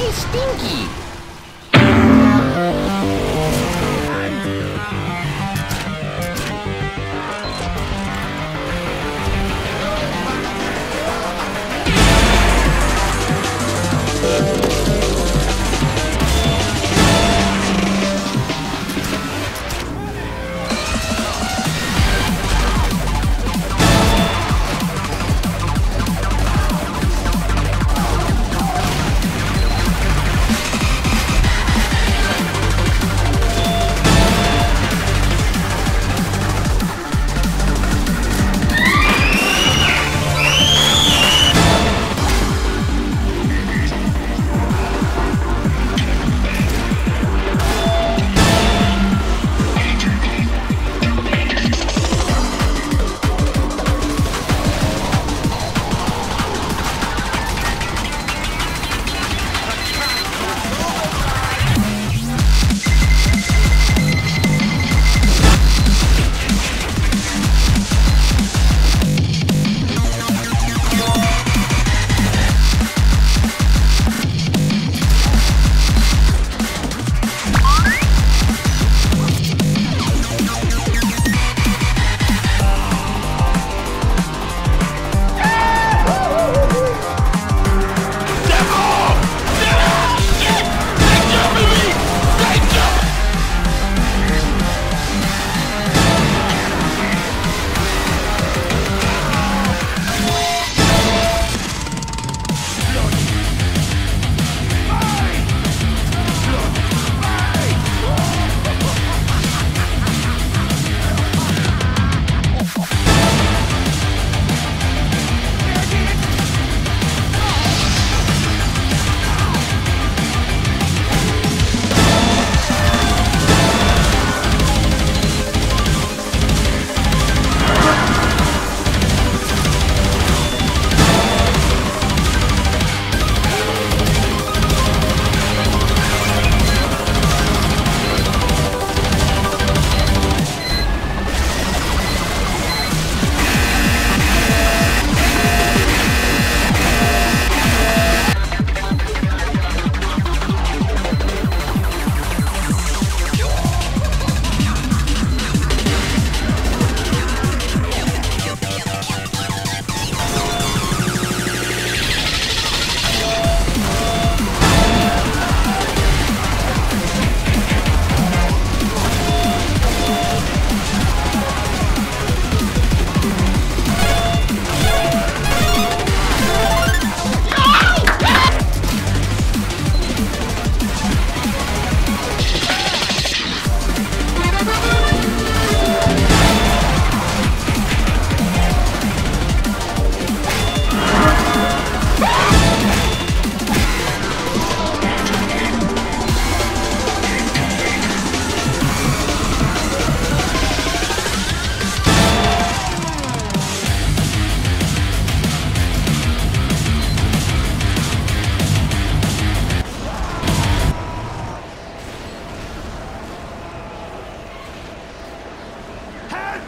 Hey, Stinky! Uh...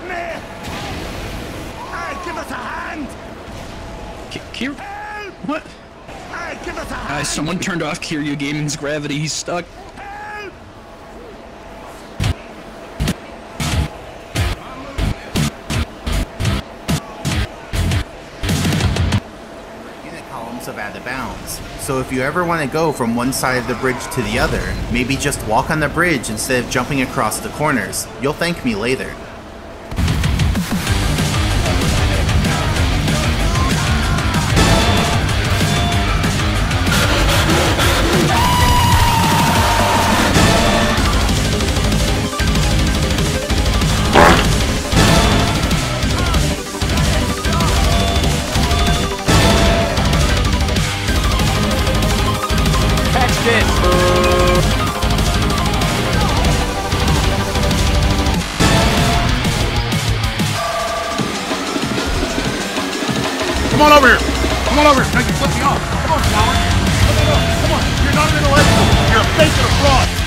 me! Hey, give us a hand! K- Kir- Help! what? Hey, give us a Uh, hand! someone turned off Kiryu Gaming's gravity. He's stuck. Help! Unit columns have out of bounds. So if you ever want to go from one side of the bridge to the other, maybe just walk on the bridge instead of jumping across the corners. You'll thank me later. This! Come on over here. Come on over here. Now you flip me off. Come on, Flower. Come on, come on. You're not an intellectual. You're a fake and a fraud.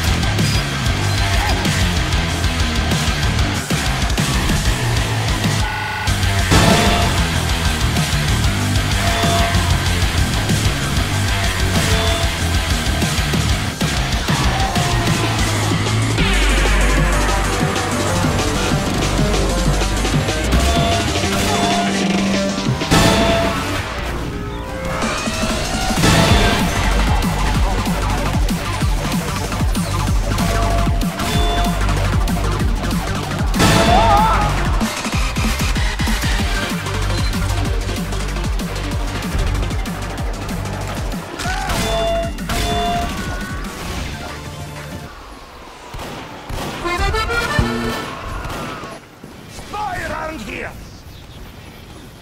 here!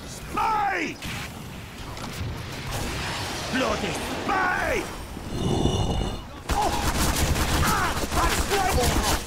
Spy! Bloody spy! Oh! Ah! That's